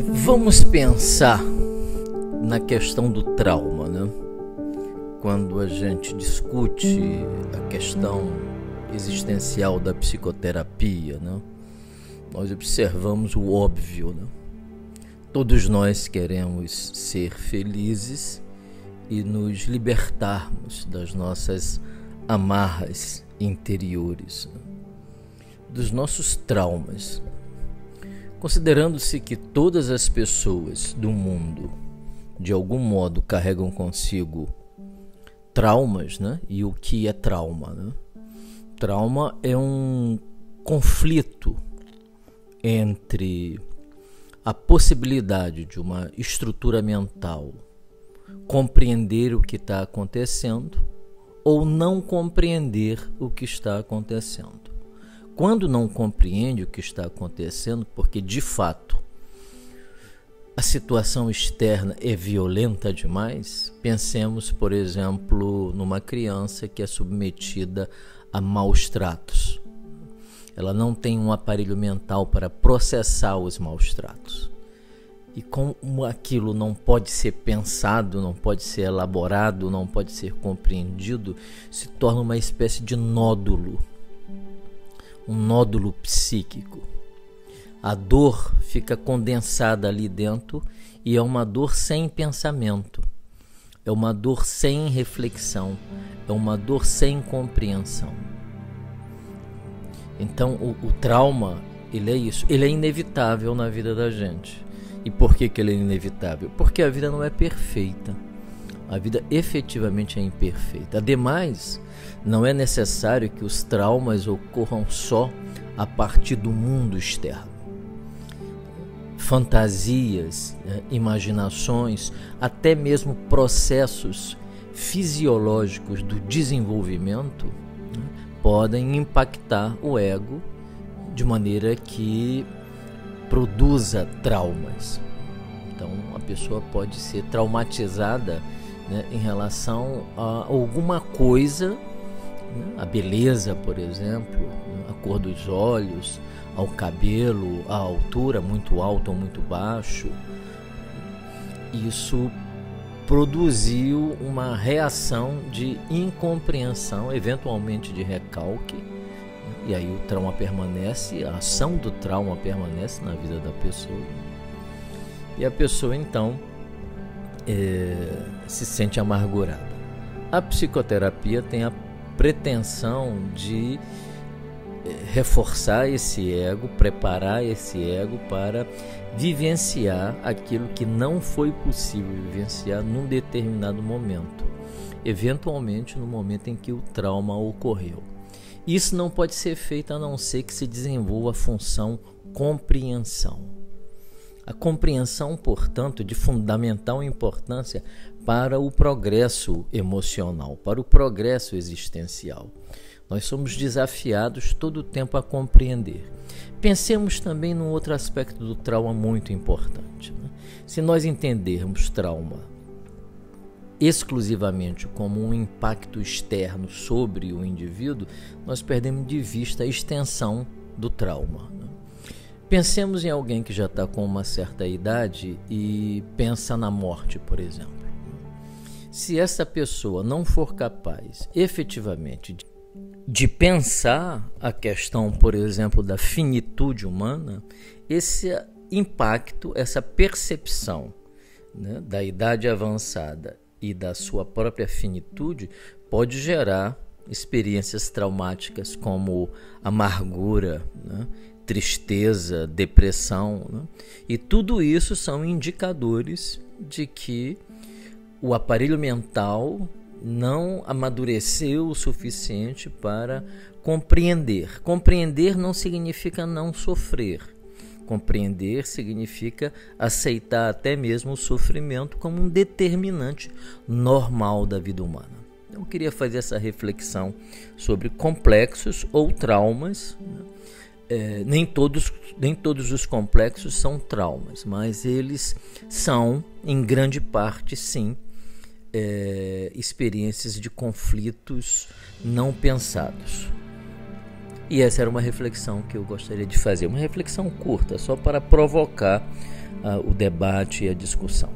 Vamos pensar na questão do trauma, né? Quando a gente discute a questão existencial da psicoterapia, né? Nós observamos o óbvio, né? Todos nós queremos ser felizes e nos libertarmos das nossas amarras interiores, né? dos nossos traumas. Considerando-se que todas as pessoas do mundo, de algum modo, carregam consigo traumas, né? E o que é trauma, né? Trauma é um conflito entre a possibilidade de uma estrutura mental compreender o que está acontecendo ou não compreender o que está acontecendo quando não compreende o que está acontecendo, porque de fato a situação externa é violenta demais, pensemos, por exemplo, numa criança que é submetida a maus tratos. Ela não tem um aparelho mental para processar os maus tratos. E como aquilo não pode ser pensado, não pode ser elaborado, não pode ser compreendido, se torna uma espécie de nódulo um nódulo psíquico. A dor fica condensada ali dentro e é uma dor sem pensamento, é uma dor sem reflexão, é uma dor sem compreensão. Então o, o trauma, ele é isso, ele é inevitável na vida da gente. E por que, que ele é inevitável? Porque a vida não é perfeita. A vida efetivamente é imperfeita. Ademais, não é necessário que os traumas ocorram só a partir do mundo externo. Fantasias, né, imaginações, até mesmo processos fisiológicos do desenvolvimento né, podem impactar o ego de maneira que produza traumas. Então, a pessoa pode ser traumatizada né, em relação a alguma coisa a beleza, por exemplo, a cor dos olhos, ao cabelo, a altura, muito alto ou muito baixo. Isso produziu uma reação de incompreensão, eventualmente de recalque, e aí o trauma permanece, a ação do trauma permanece na vida da pessoa. E a pessoa então é, se sente amargurada. A psicoterapia tem a pretensão de eh, reforçar esse ego, preparar esse ego para vivenciar aquilo que não foi possível vivenciar num determinado momento, eventualmente no momento em que o trauma ocorreu. Isso não pode ser feito a não ser que se desenvolva a função compreensão. A compreensão, portanto, de fundamental importância para o progresso emocional, para o progresso existencial. Nós somos desafiados todo o tempo a compreender. Pensemos também num outro aspecto do trauma muito importante. Né? Se nós entendermos trauma exclusivamente como um impacto externo sobre o indivíduo, nós perdemos de vista a extensão do trauma. Pensemos em alguém que já está com uma certa idade e pensa na morte, por exemplo. Se essa pessoa não for capaz efetivamente de, de pensar a questão, por exemplo, da finitude humana, esse impacto, essa percepção né, da idade avançada e da sua própria finitude pode gerar experiências traumáticas como amargura, né, tristeza, depressão. Né? E tudo isso são indicadores de que o aparelho mental não amadureceu o suficiente para compreender. Compreender não significa não sofrer. Compreender significa aceitar até mesmo o sofrimento como um determinante normal da vida humana. Eu queria fazer essa reflexão sobre complexos ou traumas. Né? É, nem, todos, nem todos os complexos são traumas, mas eles são, em grande parte, sim, é, experiências de conflitos não pensados. E essa era uma reflexão que eu gostaria de fazer, uma reflexão curta, só para provocar uh, o debate e a discussão.